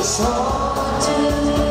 it's hard to